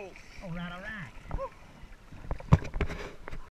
go. All right, all right.